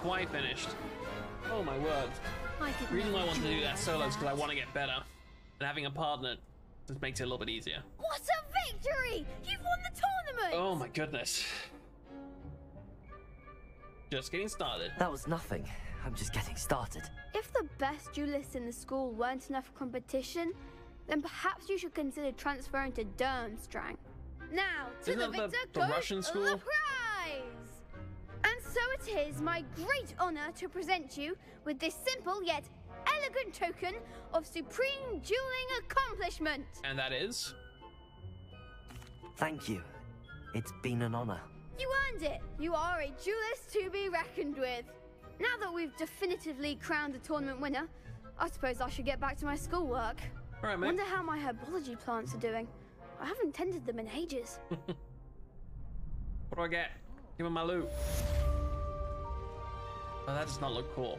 quite finished. Oh my word. The reason why I never want to do that of solo is because I want to get better. And having a partner just makes it a little bit easier. What a victory! You've won the tournament! Oh my goodness. Just getting started. That was nothing. I'm just getting started. If the best duelists in the school weren't enough competition, then perhaps you should consider transferring to Durmstrang. Now, to Isn't the that the- victor the goes Russian school? The prize! And so it is my great honor to present you with this simple yet elegant token of supreme dueling accomplishment. And that is. Thank you. It's been an honor. You earned it. You are a duelist to be reckoned with. Now that we've definitively crowned the tournament winner, I suppose I should get back to my schoolwork. Alright, mate. Wonder how my herbology plants are doing. I haven't tended them in ages. What do I get? Give me my loot. Oh, that does not look cool.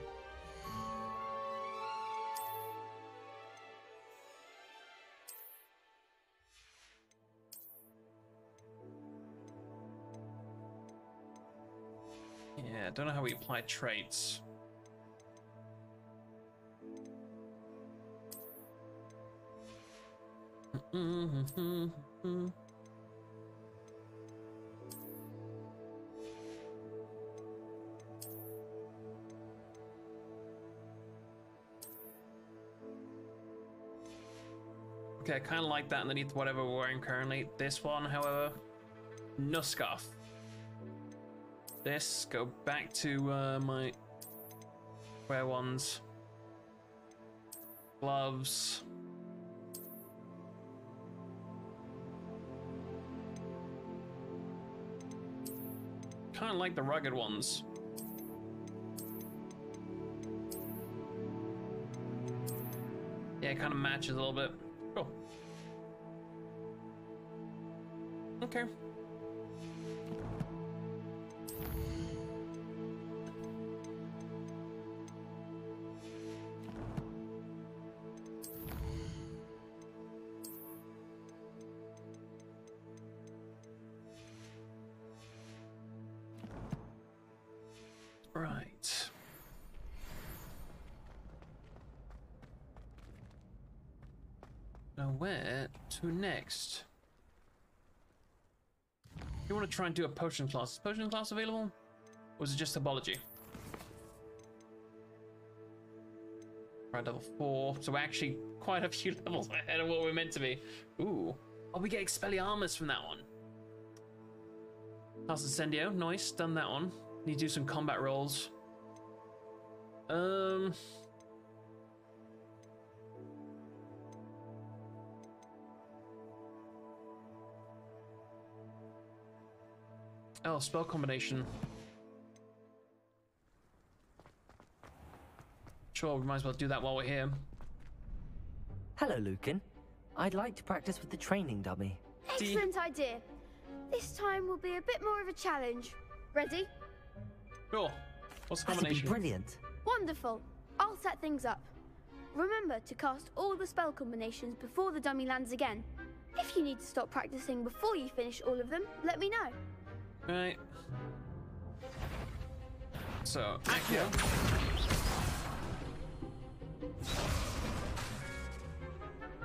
Yeah, I don't know how we apply traits. Mm-hmm. Okay, I kind of like that underneath whatever we're wearing currently. This one, however, no scarf. This, go back to uh, my wear ones. Gloves. Kind of like the rugged ones. Yeah, it kind of matches a little bit. Okay. Right. Now where to next? You want to try and do a potion class? Is potion class available? Or is it just herbology? Right, level four. So we're actually quite a few levels ahead of what we're meant to be. Ooh. Oh, we get Expelliarmus from that one. House Incendio, nice. Done that one. Need to do some combat rolls. Um. Oh, spell combination. Sure, we might as well do that while we're here. Hello, Lucan. I'd like to practice with the training dummy. Excellent idea. This time will be a bit more of a challenge. Ready? Sure. What's the That'd be brilliant. Wonderful. I'll set things up. Remember to cast all the spell combinations before the dummy lands again. If you need to stop practicing before you finish all of them, let me know. Right. So, Accio.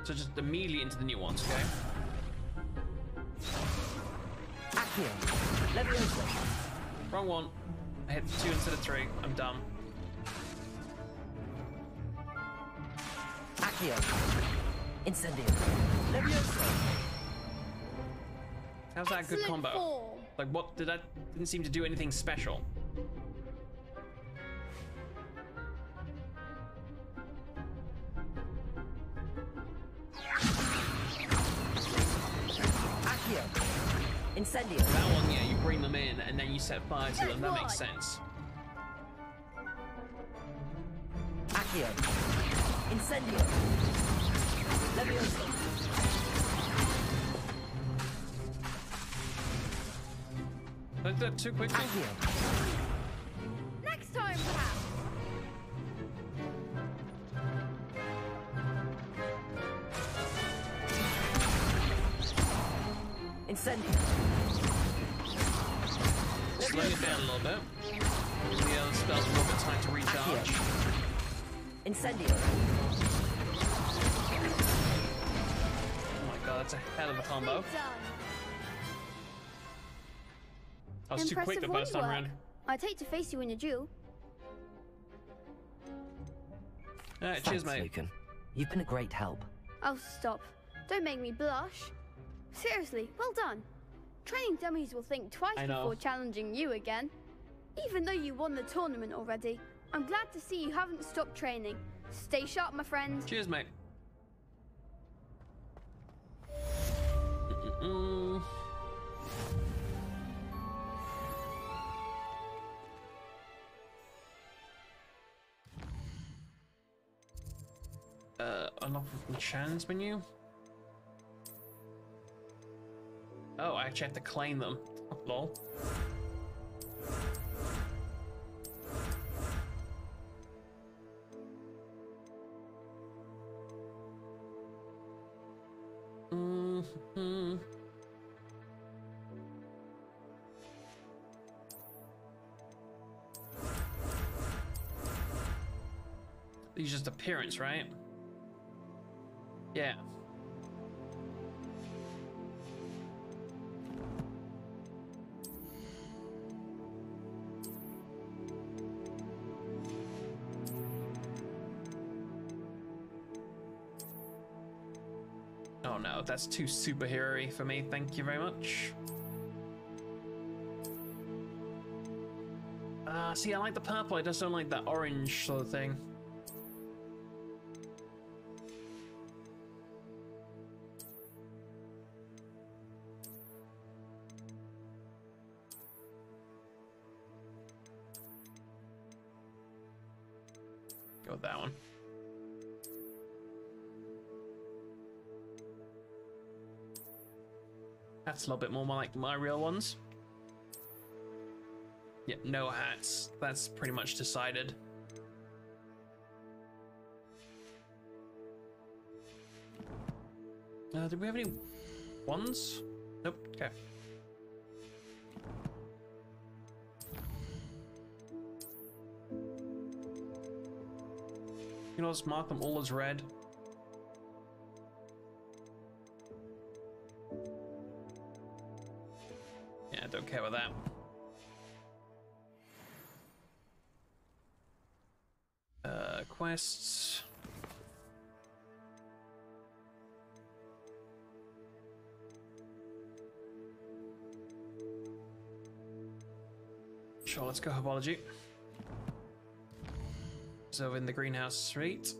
So just immediately into the new ones, okay? Accio. Leviosa. Wrong one. I hit two instead of three. I'm dumb. Accio. Incendio. Leviosa. How's that a good combo? form. Like, what did that? Didn't seem to do anything special. Accio. Incendio. That one, yeah, you bring them in and then you set fire to them. That Good makes sense. Accio. Incendio. Leviosa. Did that too quickly? Next time, perhaps. Incendio. Slow it down a little bit. The other spells a little bit time to recharge. Incendio. Oh my god, that's a hell of a combo. Well done. I was too quick the Impressive first time work. around. I'd hate to face you in a duel. Alright, Thanks, cheers, mate. Lucan. You've been a great help. Oh, stop. Don't make me blush. Seriously, well done. Training dummies will think twice before challenging you again. Even though you won the tournament already, I'm glad to see you haven't stopped training. Stay sharp, my friend. Cheers, mate. Mm-mm-mm. Uh, unlock the chance menu. Oh, I actually have to claim them. Lol. Mhm. These just appearance, right? Yeah. Oh no, that's too superhero for me. Thank you very much. Uh, see, I like the purple. I just don't like that orange sort of thing. That's a little bit more like my real ones. Yeah, no hats. That's pretty much decided. Uh, did we have any ones? Nope. Okay. You know, let's mark them all as red. Quests. Sure, let's go herbology. So in the greenhouse straight?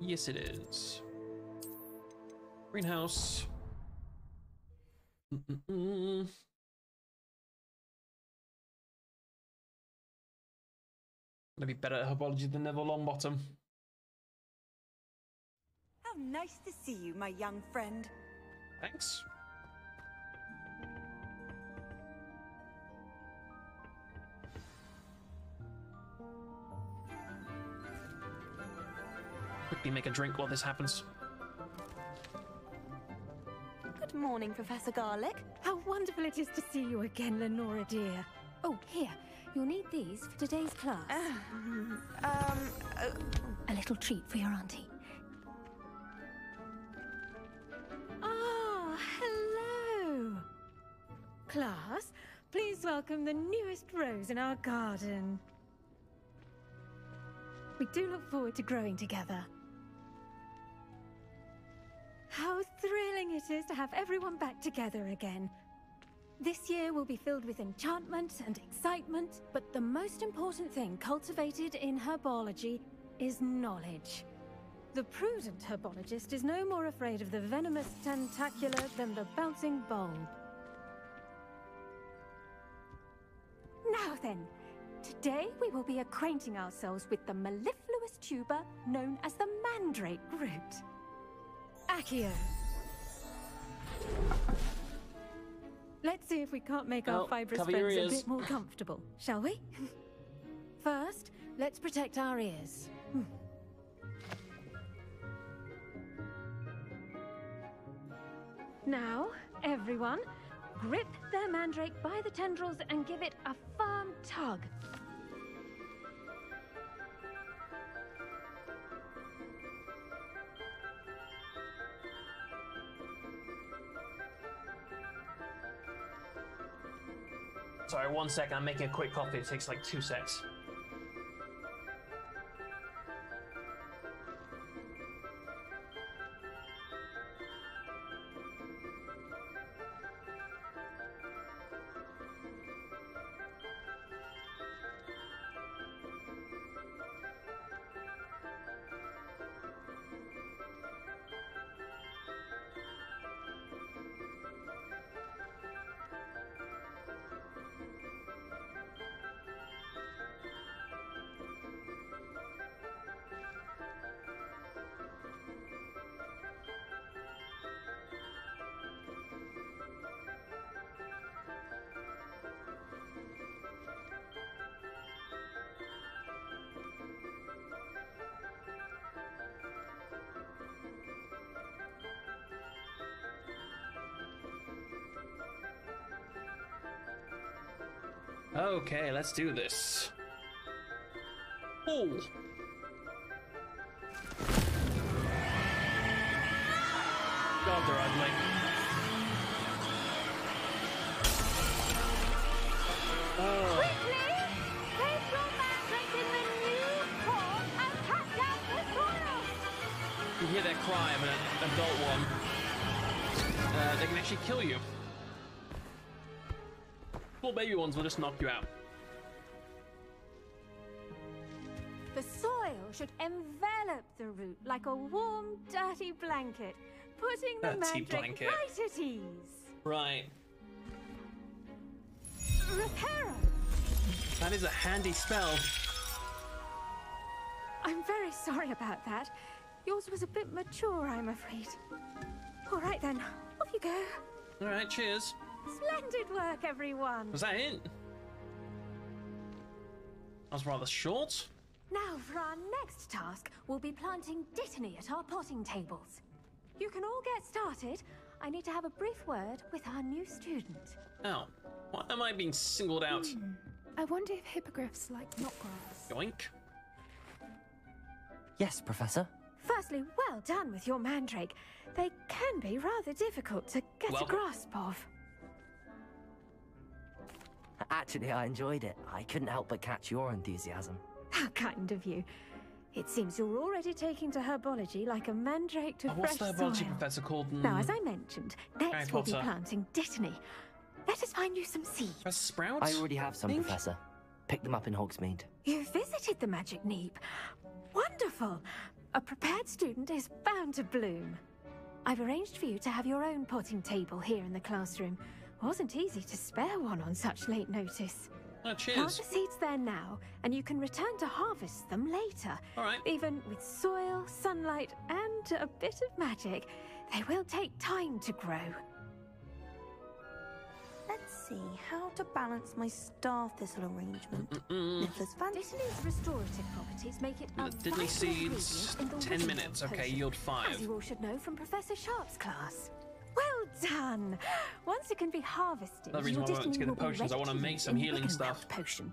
Yes, it is. Greenhouse. Mm-mm-mm. Gonna be better at herbology than Neville Longbottom. How nice to see you, my young friend. Thanks. Quickly make a drink while this happens. Good morning, Professor Garlick. How wonderful it is to see you again, Lenora dear. Oh, here. You'll need these for today's class. Um, uh, A little treat for your auntie. Class, please welcome the newest rose in our garden. We do look forward to growing together. How thrilling it is to have everyone back together again. This year will be filled with enchantment and excitement, but the most important thing cultivated in herbology is knowledge. The prudent herbologist is no more afraid of the venomous Tentacula than the bouncing bulb. Then, today we will be acquainting ourselves with the mellifluous tuber known as the mandrake root. Accio. Let's see if we can't make our Oh, fibrous cover friends a bit more comfortable, shall we? First, let's protect our ears. Hmm. Now, everyone, Grip their mandrake by the tendrils and give it a firm tug. Sorry, one second. I'm making a quick copy. It takes like two secs. Okay, let's do this. Oh. God, they're ugly. Oh, Quickly! Place your in the new pot and cut down the soil! you hear that cry of an adult one. Uh, they can actually kill you. Little baby ones will just knock you out. The soil should envelop the root like a warm, dirty blanket, putting the Dirty mandrake blanket. right at ease. Right. Reparo! That is a handy spell. I'm very sorry about that. Yours was a bit mature, I'm afraid. All right then, off you go. All right, cheers. Splendid work, everyone. Was that it? That was rather short. Now, for our next task, we'll be planting Dittany at our potting tables. You can all get started. I need to have a brief word with our new student. Oh, why am I being singled out? Hmm. I wonder if hippogriffs like knotgrass. Yoink. Yes, Professor. Firstly, well done with your mandrake. They can be rather difficult to get a grasp of. Actually, I enjoyed it. I couldn't help but catch your enthusiasm. How kind of you. It seems you're already taking to herbology like a mandrake to Oh, what's the biology soil. professor called? Now, as Mm, I mentioned, Harry next we'll be planting Dittany. Let us find you some seeds. Professor Sprout? I already have some, Think? Professor. Picked them up in Hogsmeade. You visited the Magic Neep. Wonderful! A prepared student is bound to bloom. I've arranged for you to have your own potting table here in the classroom. Wasn't easy to spare one on such late notice. Oh, Plant cheers. the seeds there now, and you can return to harvest them later. All right. Even with soil, sunlight, and a bit of magic, they will take time to grow. Let's see how to balance my star thistle arrangement. Mm, Niffler's fancy. Dittany's restorative properties make it a Diddley seeds, in the 10 Wizarding minutes. Okay, potion, yield As you all should know from Professor Sharp's class. Done! Once it can be harvested, Another reason why I wanted to get the potions, I wanna make some healing stuff. Potion.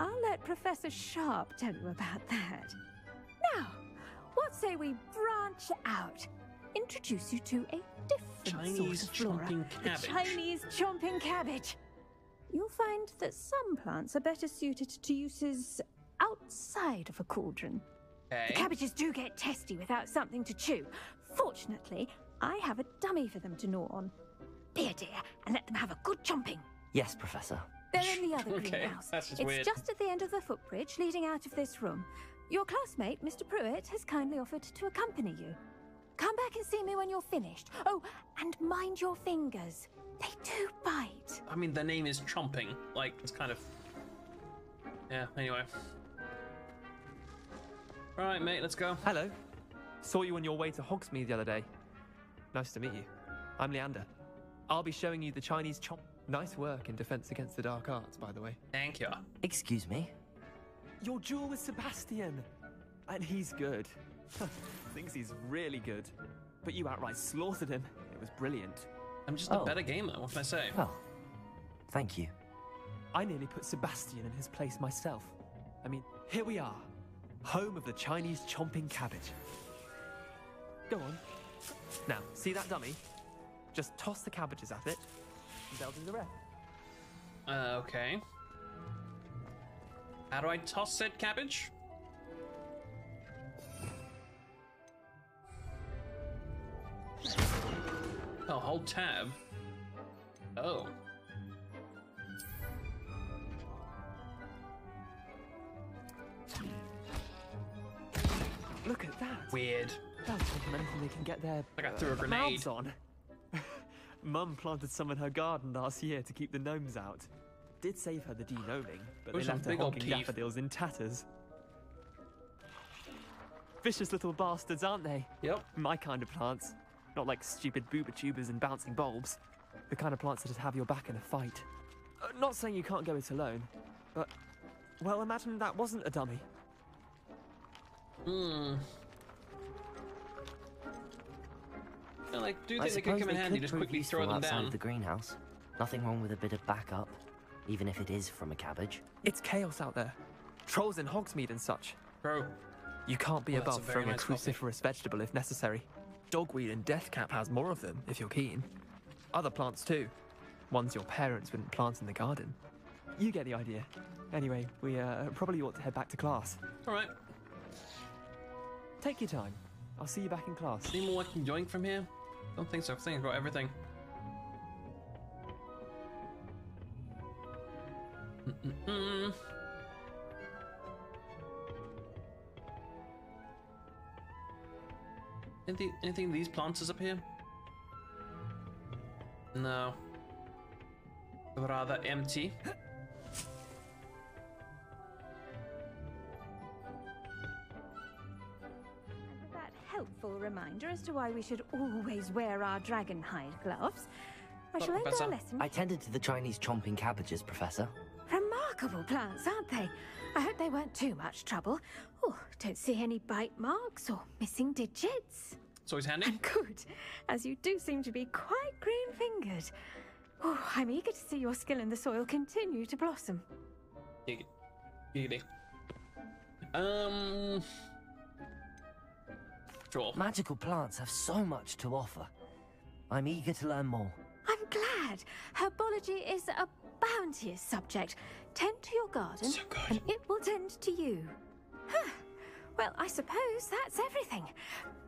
I'll let Professor Sharp tell you about that. Now, what say we branch out? Introduce you to a different Chinese sort of flora. The cabbage. Chinese chomping cabbage. You'll find that some plants are better suited to uses outside of a cauldron. The cabbages do get testy without something to chew. Fortunately, I have a dummy for them to gnaw on. Be a dear and let them have a good chomping. Yes, Professor. They're in the other Okay, greenhouse. that's just it's weird. just at the end of the footbridge leading out of this room. Your classmate, Mr. Prewett, has kindly offered to accompany you. Come back and see me when you're finished. Oh, and mind your fingers. They do bite. I mean, the name is Chomping. Like, it's kind of. Yeah, anyway. Alright, mate, let's go. Hello. Saw you on your way to Hogsmeade the other day. Nice to meet you. I'm Leander. I'll be showing you the Chinese chomp. Nice work in Defense Against the Dark Arts, by the way. Thank you. Excuse me. Your duel with Sebastian. And he's good. Thinks he's really good. But you outright slaughtered him. It was brilliant. I'm just a Oh. better gamer, what can I say? Well, thank you. I nearly put Sebastian in his place myself. I mean, here we are. Home of the Chinese chomping cabbage. Go on. Now, see that dummy? Just toss the cabbages at it, and they'll do the rest. Uh, okay. How do I toss said cabbage? Oh, hold tab. Oh. Look at that. Weird. They'll take them anything they can get their Like I threw a uh, grenade. on. Mum planted some in her garden last year to keep the gnomes out. Did save her the de-gnoming, but they left her honking daffodils in tatters. Vicious little bastards, aren't they? Yep. My kind of plants. Not like stupid bubotubers and bouncing bulbs. The kind of plants that have your back in a fight. Uh, not saying you can't go it alone, but... Well, imagine that wasn't a dummy. Hmm. Well, I do I think they could suppose come in they handy. could Just quickly throw them outside down. of the greenhouse. Nothing wrong with a bit of backup, even if it is from a cabbage. It's chaos out there. Trolls in Hogsmeade and such. Bro, You can't be Well, that's a above throwing a nice coffee. cruciferous vegetable if necessary. Dogweed and deathcap has more of them, if you're keen. Other plants too. Ones your parents wouldn't plant in the garden. You get the idea. Anyway, we uh, probably ought to head back to class. all right. Take your time. I'll see you back in class. Any more I can join from here? Don't think so. Think I've everything. Mm-mm-mm. Anything, anything these plants is up here? No. Rather empty. Helpful reminder as to why we should always wear our dragon hide gloves, I Look, shall end Professor. our lesson. I tended to the Chinese chomping cabbages, Professor. Remarkable plants, aren't they? I hope they weren't too much trouble. Oh, don't see any bite marks or missing digits. It's always handy. And good, as you do seem to be quite green-fingered. Oh, I'm eager to see your skill in the soil continue to blossom. Giggity. Giggity. Um. Sure. Magical plants have so much to offer. I'm eager to learn more. I'm glad. Herbology is a bounteous subject. Tend to your garden, So good. and it will tend to you. Huh. Well, I suppose that's everything.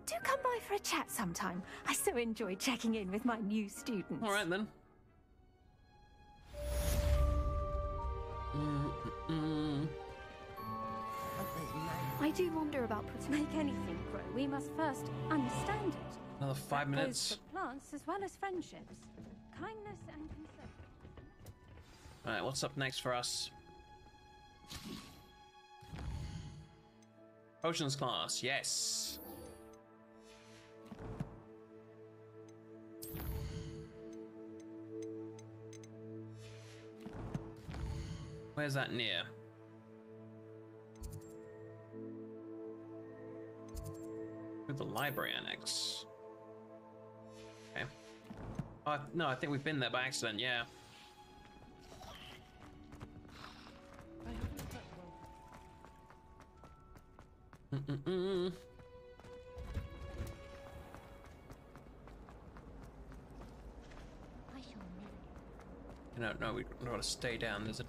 Do come by for a chat sometime. I so enjoy checking in with my new students. All right then. Do you wonder about to make anything grow. We must first understand it. Another five That minutes. Goes for plants as well as friendships, kindness and concern. All right, what's up next for us? Potions class, yes. Where's that near? The library annex. Okay. Oh, no, I think we've been there by accident, yeah. Mm-mm-mm. No, no, we gotta stay down. There's a.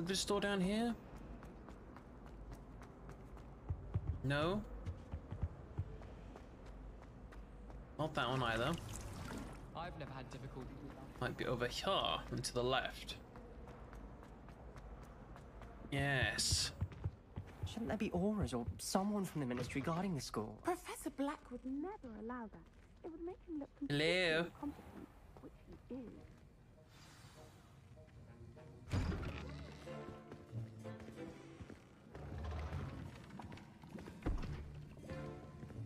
Is a store down here? No. Not that one either. I've never had difficulty with that. Might be over here and to the left. Yes. Shouldn't there be Aurors or someone from the ministry guarding the school? Professor Black would never allow that. It would make him look completely Hello. incompetent, which he is.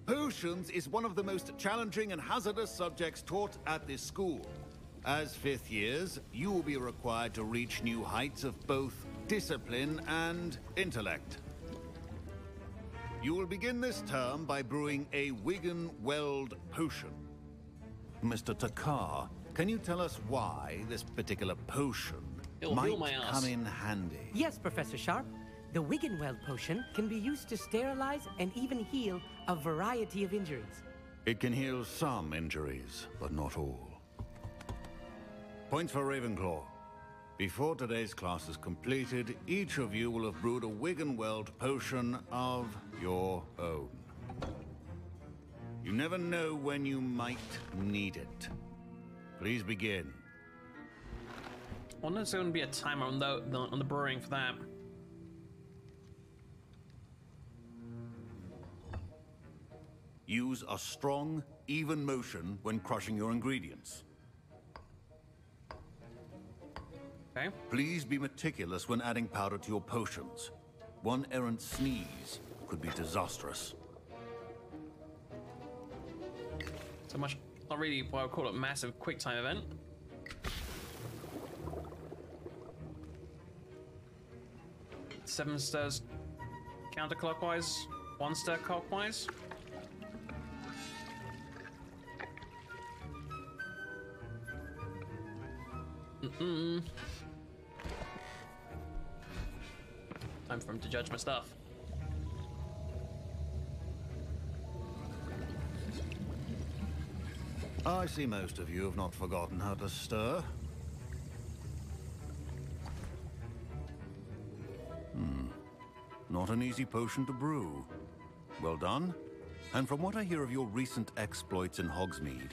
Potions is one of the most challenging and hazardous subjects taught at this school. As fifth years, you will be required to reach new heights of both discipline and intellect. You will begin this term by brewing a Wigan Weld potion. Mr. Thakkar, can you tell us why this particular potion It'll might my come in handy? Yes, Professor Sharp. The Wiggenweld potion can be used to sterilize and even heal a variety of injuries. It can heal some injuries, but not all. Points for Ravenclaw. Before today's class is completed, each of you will have brewed a Wiggenweld potion of your own. You never know when you might need it. Please begin. I wonder if there's going to be a timer on the, the on the brewing for that. Use a strong, even motion when crushing your ingredients. Okay. Please be meticulous when adding powder to your potions. One errant sneeze could be disastrous. So much, not really what I would call a massive quick time event. Seven stirs counterclockwise, one stir clockwise. Mm-mm. Time for him to judge my stuff. I see most of you have not forgotten how to stir. Hmm. Not an easy potion to brew. Well done. And from what I hear of your recent exploits in Hogsmeade,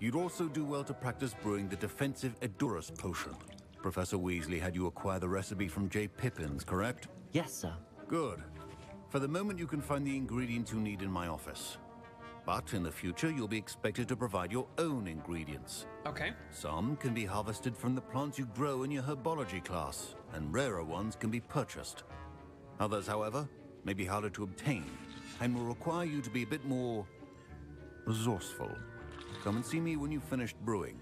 you'd also do well to practice brewing the defensive Edurus potion. Professor Weasley had you acquire the recipe from J. Pippin's, correct? Yes, sir. Good. For the moment, you can find the ingredients you need in my office. But in the future, you'll be expected to provide your own ingredients. Okay. Some can be harvested from the plants you grow in your herbology class, and rarer ones can be purchased. Others, however, may be harder to obtain, and will require you to be a bit more resourceful. Come and see me when you've finished brewing,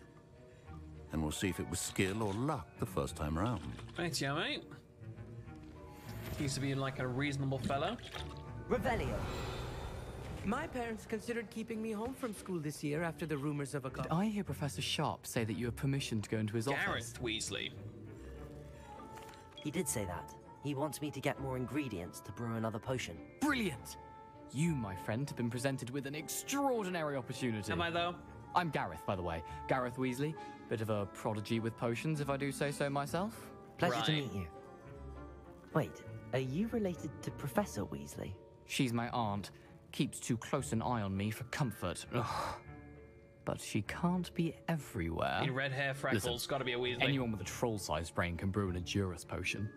and we'll see if it was skill or luck the first time round. Thanks, yeah, mate. Seems to be like a reasonable fellow. Revelio. My parents considered keeping me home from school this year after the rumors of a. Did I hear Professor Sharp say that you have permission to go into his office? Gareth Weasley. He did say that. He wants me to get more ingredients to brew another potion. Brilliant! You, my friend, have been presented with an extraordinary opportunity. Am I though? I'm Gareth, by the way. Gareth Weasley. Bit of a prodigy with potions, if I do say so myself. Pleasure to meet you. Wait, are you related to Professor Weasley? She's my aunt. Keeps too close an eye on me for comfort. Ugh. But she can't be everywhere. In red hair, freckles, Listen, gotta be a Weasley. Anyone with a troll-sized brain can brew an Edurus potion.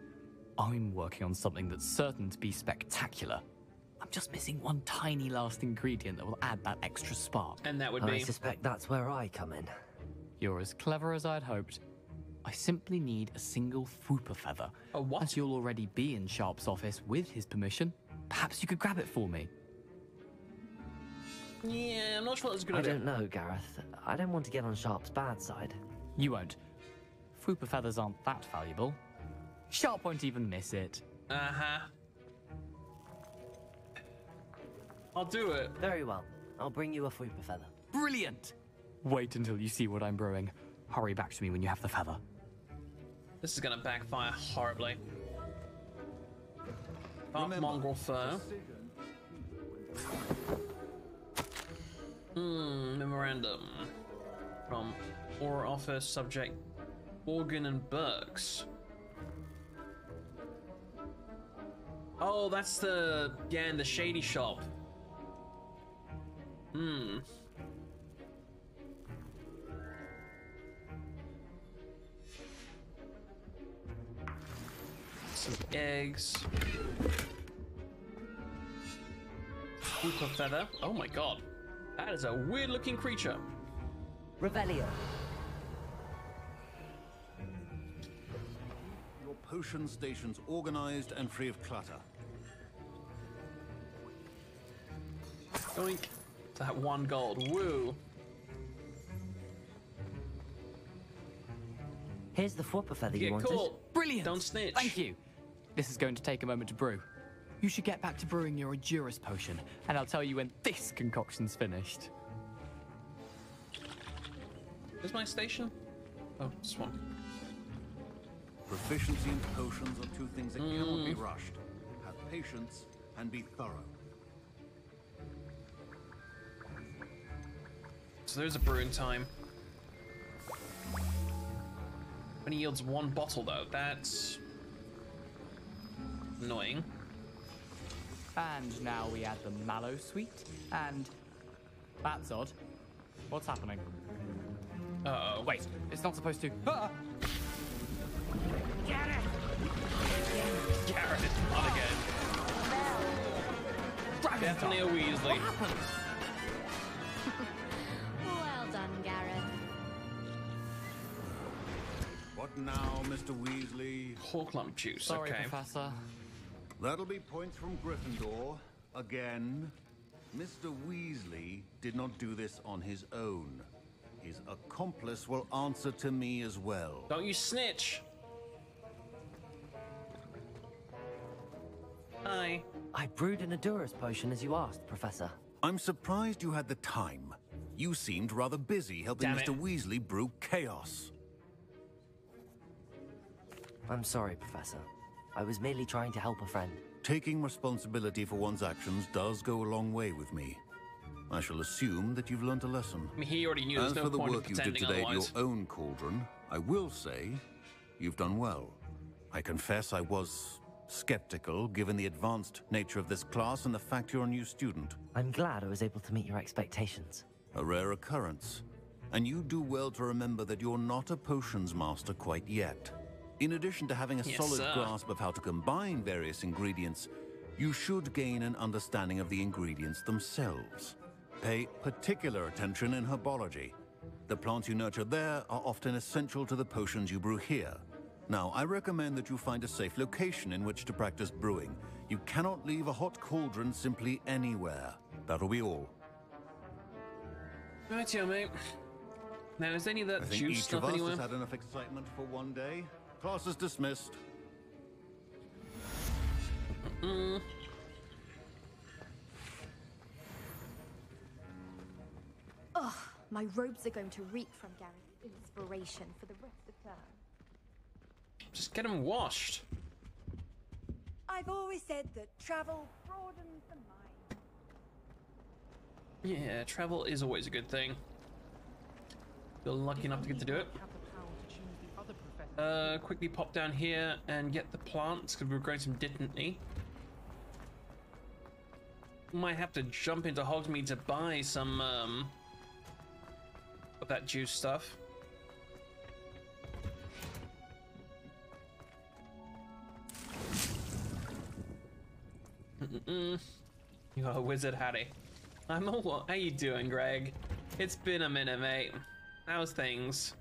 I'm working on something that's certain to be spectacular. I'm just missing one tiny last ingredient that will add that extra spark. And that would I be. I suspect that's where I come in. You're as clever as I'd hoped. I simply need a single Fwooper feather. A what? As you'll already be in Sharp's office with his permission, perhaps you could grab it for me. Yeah, I'm not sure that's a good I idea. don't know, Gareth. I don't want to get on Sharp's bad side. You won't. Fwooper feathers aren't that valuable. Sharp won't even miss it. Uh huh. I'll do it. Very well. I'll bring you a Fwooper feather. Brilliant! Wait until you see what I'm brewing. Hurry back to me when you have the feather. This is gonna backfire horribly. Dark Remember, mongrel fur. Hmm, memorandum. From or office subject Borgin and Burkes. Oh, that's the yeah, in the shady shop. Hmm. Some eggs. Fwooper feather. Oh my god. That is a weird looking creature. Revelio. Your potion station's organized and free of clutter. Doink. That one gold. Woo. Here's the Fwooper feather you Get wanted. caught. Brilliant! Don't snitch. Thank you. This is going to take a moment to brew. You should get back to brewing your Edurus potion, and I'll tell you when this concoction's finished. Where's my station? Oh, this one. Proficiency in potions are two things that cannot be mm. rushed. Have patience and be thorough. So there's a brewing time. Only yields one bottle though. That's annoying. And now we add the mallow sweet, and that's odd. What's happening? Uh oh. Wait, it's not supposed to. Ah! Gareth is on again. Definitely a Weasley. Well now, Mr. Weasley? Horklump juice. Sorry, okay. Professor. That'll be points from Gryffindor. Again. Mr. Weasley did not do this on his own. His accomplice will answer to me as well. Don't you snitch. Hi. I brewed an Edurus potion as you asked, Professor. I'm surprised you had the time. You seemed rather busy helping Damn it. Mr. Weasley brew chaos. I'm sorry, Professor. I was merely trying to help a friend. Taking responsibility for one's actions does go a long way with me. I shall assume that you've learnt a lesson. I mean, he already knew As there's no for the point work you did pretending today at your own cauldron, I will say you've done well. I confess I was skeptical given the advanced nature of this class and the fact you're a new student. I'm glad I was able to meet your expectations. A rare occurrence. And you do well to remember that you're not a potions master quite yet. In addition to having a Yes, solid sir. grasp of how to combine various ingredients, you should gain an understanding of the ingredients themselves. Pay particular attention in herbology. The plants you nurture there are often essential to the potions you brew here. Now, I recommend that you find a safe location in which to practice brewing. You cannot leave a hot cauldron simply anywhere. That'll be all. Rightio, mate. Now, is any of that I think juice each stuff of us anywhere? has had enough excitement for one day. Class is dismissed. Mm. Ugh, my robes are going to reek from Gareth's inspiration for the rest of the term. Just get them washed. I've always said that travel broadens the mind. Yeah, travel is always a good thing. You're lucky enough to get to do it. Uh, quickly pop down here and get the plants because we're growing some Dittany. Might have to jump into Hogsmeade to buy some um, of that juice stuff. Mm-mm. You're a wizard, Harry. I'm all. How you doing, Greg? It's been a minute, mate. How's things?